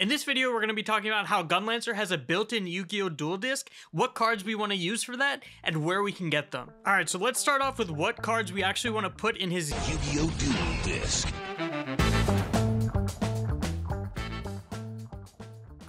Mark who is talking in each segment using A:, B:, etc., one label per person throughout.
A: In this video, we're going to be talking about how Gunlancer has a built-in Yu-Gi-Oh! Duel Disk, what cards we want to use for that, and where we can get them. Alright, so let's start off with what cards we actually want to put in his
B: Yu-Gi-Oh! Duel Disk.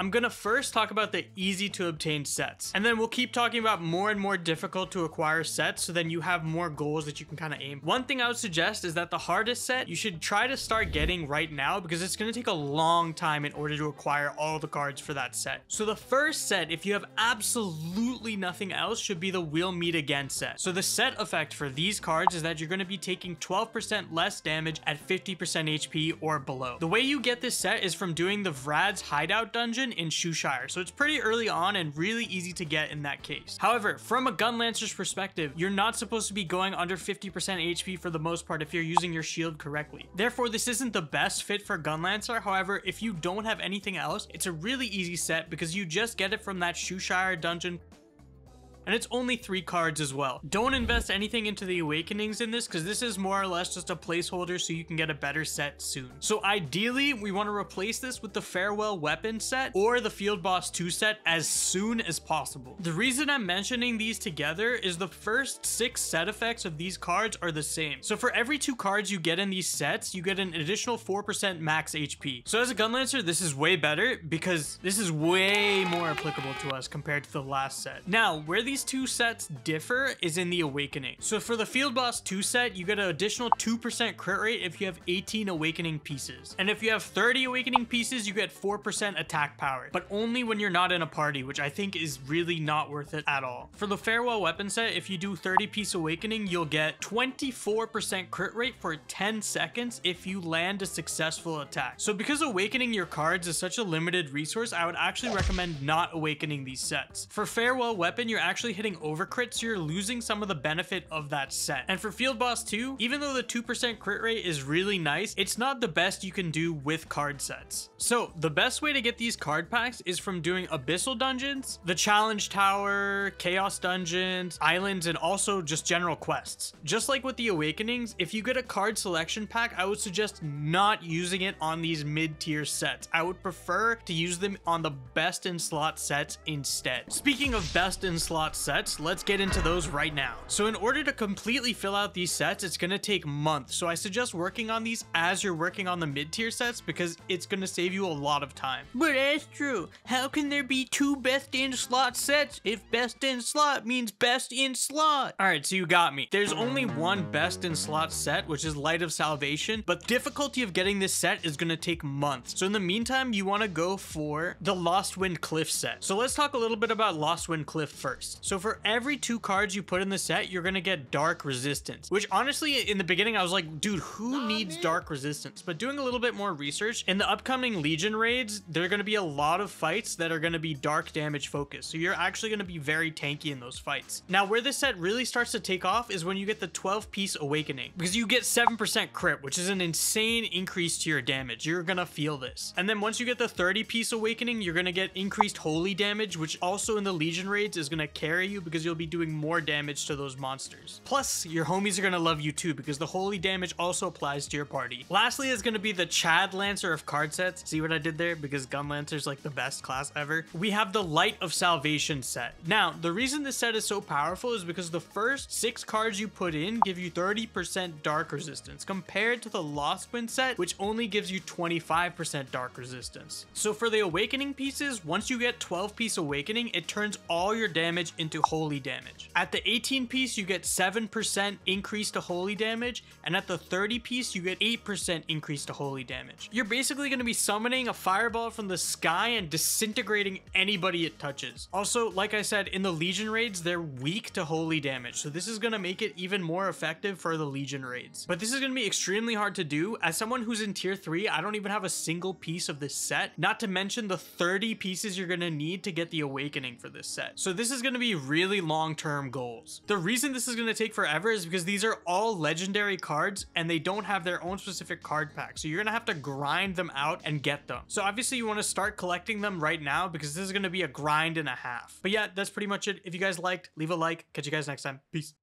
A: I'm gonna first talk about the easy to obtain sets, and then we'll keep talking about more and more difficult to acquire sets so then you have more goals that you can kind of aim. One thing I would suggest is that the hardest set you should try to start getting right now because it's gonna take a long time in order to acquire all the cards for that set. So the first set, if you have absolutely nothing else, should be the We'll Meet Again set. So the set effect for these cards is that you're gonna be taking 12% less damage at 50% HP or below. The way you get this set is from doing the Vrad's Hideout dungeon in Shushire, so it's pretty early on and really easy to get in that case. However, from a Gunlancer's perspective, you're not supposed to be going under 50% HP for the most part if you're using your shield correctly. Therefore, this isn't the best fit for Gunlancer, however, if you don't have anything else, it's a really easy set because you just get it from that Shushire dungeon and it's only three cards as well. Don't invest anything into the Awakenings in this because this is more or less just a placeholder so you can get a better set soon. So ideally, we want to replace this with the Farewell Weapon set or the Field Boss 2 set as soon as possible. The reason I'm mentioning these together is the first six set effects of these cards are the same. So for every two cards you get in these sets, you get an additional 4% max HP. So as a Gunlancer, this is way better because this is way more applicable to us compared to the last set. Now, where the these two sets differ is in the Awakening. So for the Field Boss 2 set, you get an additional 2% crit rate if you have 18 Awakening pieces. And if you have 30 Awakening pieces, you get 4% attack power, but only when you're not in a party, which I think is really not worth it at all. For the Farewell Weapon set, if you do 30 piece Awakening, you'll get 24% crit rate for 10 seconds if you land a successful attack. So because Awakening your cards is such a limited resource, I would actually recommend not Awakening these sets. For Farewell Weapon, you're actually actually hitting overcrit, so you're losing some of the benefit of that set. And for Field Boss 2, even though the 2% crit rate is really nice, it's not the best you can do with card sets. So the best way to get these card packs is from doing Abyssal Dungeons, the Challenge Tower, Chaos Dungeons, Islands, and also just general quests. Just like with the Awakenings, if you get a card selection pack, I would suggest not using it on these mid-tier sets. I would prefer to use them on the best in slot sets instead. Speaking of best in slot sets, let's get into those right now. So in order to completely fill out these sets, it's gonna take months. So I suggest working on these as you're working on the mid-tier sets because it's gonna save you a lot of time. But that's true. How can there be two best in slot sets if best in slot means best in slot? All right, so you got me. There's only one best in slot set, which is Light of Salvation, but difficulty of getting this set is gonna take months. So in the meantime, you wanna go for the Lost Wind Cliff set. So let's talk a little bit about Lost Wind Cliff first. So for every two cards you put in the set, you're gonna get Dark Resistance, which honestly, in the beginning, I was like, dude, who needs Dark Resistance? But doing a little bit more research, in the upcoming Legion raids, there are gonna be a lot of fights that are gonna be dark damage focused. So you're actually gonna be very tanky in those fights. Now, where this set really starts to take off is when you get the 12 piece Awakening, because you get 7% crit, which is an insane increase to your damage. You're gonna feel this. And then once you get the 30 piece Awakening, you're gonna get increased Holy damage, which also in the Legion raids is gonna carry you because you'll be doing more damage to those monsters. Plus, your homies are gonna love you too because the holy damage also applies to your party. Lastly is gonna be the Chad Lancer of card sets. See what I did there? Because Gun Lancer's is like the best class ever. We have the Light of Salvation set. Now, the reason this set is so powerful is because the first six cards you put in give you 30% dark resistance compared to the Lost Wind set, which only gives you 25% dark resistance. So for the Awakening pieces, once you get 12 piece Awakening, it turns all your damage into holy damage. At the 18 piece, you get 7% increase to holy damage, and at the 30 piece, you get 8% increase to holy damage. You're basically going to be summoning a fireball from the sky and disintegrating anybody it touches. Also, like I said, in the Legion raids, they're weak to holy damage, so this is going to make it even more effective for the Legion raids. But this is going to be extremely hard to do. As someone who's in tier 3, I don't even have a single piece of this set, not to mention the 30 pieces you're going to need to get the awakening for this set. So this is going to really long-term goals. The reason this is going to take forever is because these are all legendary cards and they don't have their own specific card pack. So you're going to have to grind them out and get them. So obviously you want to start collecting them right now because this is going to be a grind and a half. But yeah, that's pretty much it. If you guys liked, leave a like. Catch you guys next time. Peace.